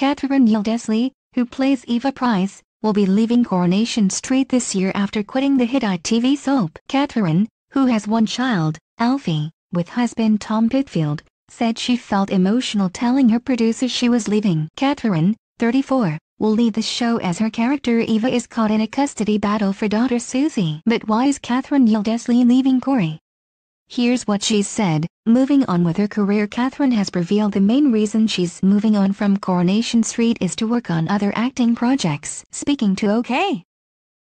Catherine Tyldesley, who plays Eva Price, will be leaving Coronation Street this year after quitting the hit ITV soap. Catherine, who has one child, Alfie, with husband Tom Pitfield, said she felt emotional telling her producers she was leaving. Catherine, 34, will leave the show as her character Eva is caught in a custody battle for daughter Susie. But why is Catherine Tyldesley leaving Corrie? Here's what she said, moving on with her career Catherine has revealed the main reason she's moving on from Coronation Street is to work on other acting projects. Speaking to OK!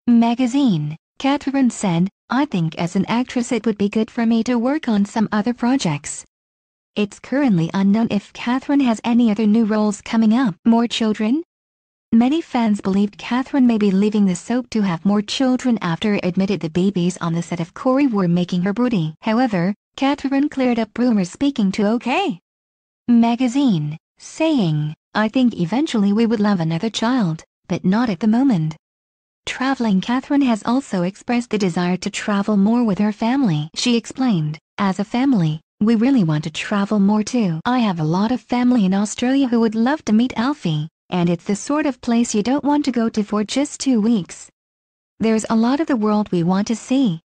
Magazine, Catherine said, I think as an actress it would be good for me to work on some other projects. It's currently unknown if Catherine has any other new roles coming up. More children? Many fans believed Catherine may be leaving the soap to have more children after admitted the babies on the set of Corrie were making her broody. However, Catherine cleared up rumors speaking to OK! Magazine, saying, I think eventually we would love another child, but not at the moment. Traveling Catherine has also expressed the desire to travel more with her family. She explained, as a family, we really want to travel more too. I have a lot of family in Australia who would love to meet Alfie and it's the sort of place you don't want to go to for just two weeks. There's a lot of the world we want to see.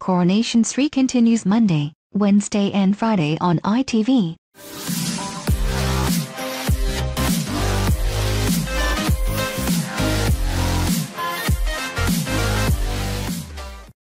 Coronation Street continues Monday, Wednesday and Friday on ITV.